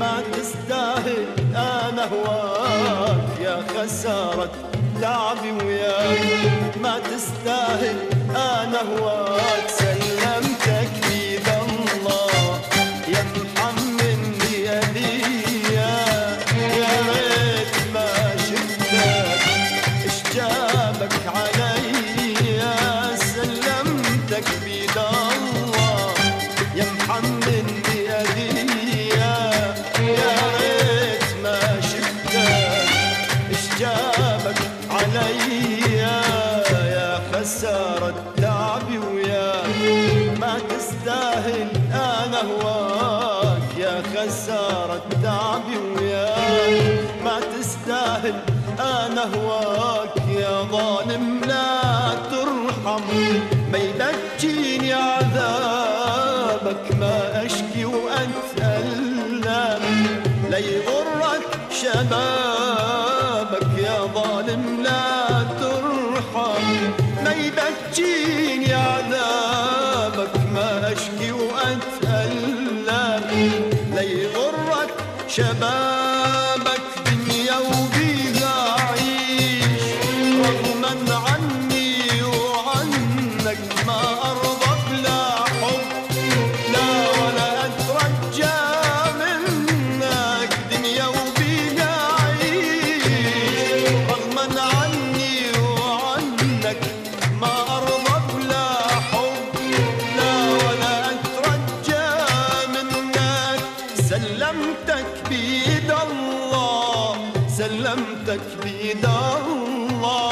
ما تستاهل أنا هواك يا خسارة تعبي وياك. ما تستاهل أنا هواك. صعبي وياك ما تستاهل. أنا هواك يا ظالم لا ترحم ما يبكيني عذابك. ما أشكي وأتألم. لا يغرك شباب. شباب سلمتك بيد الله.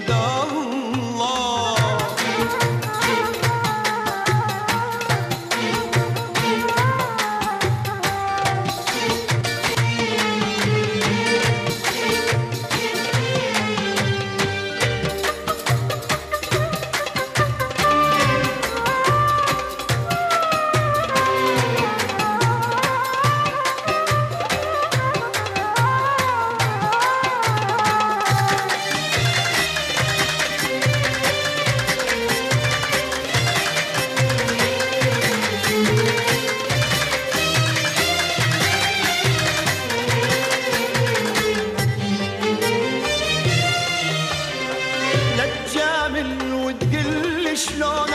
দাও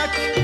لا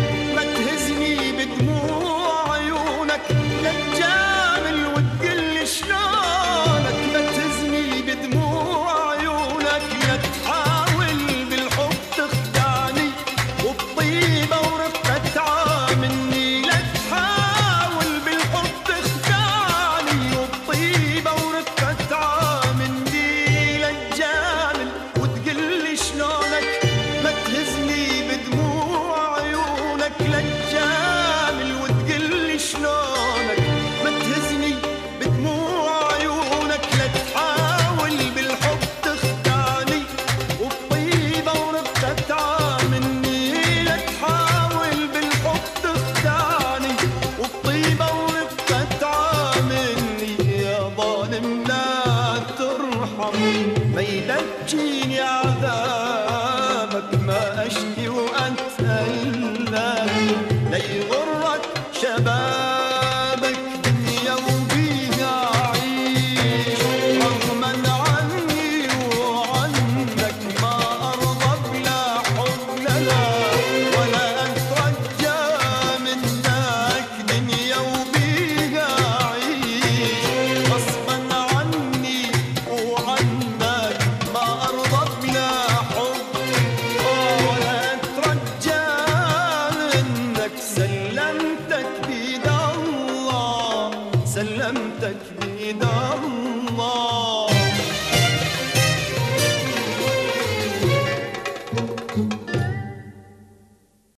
سلامتك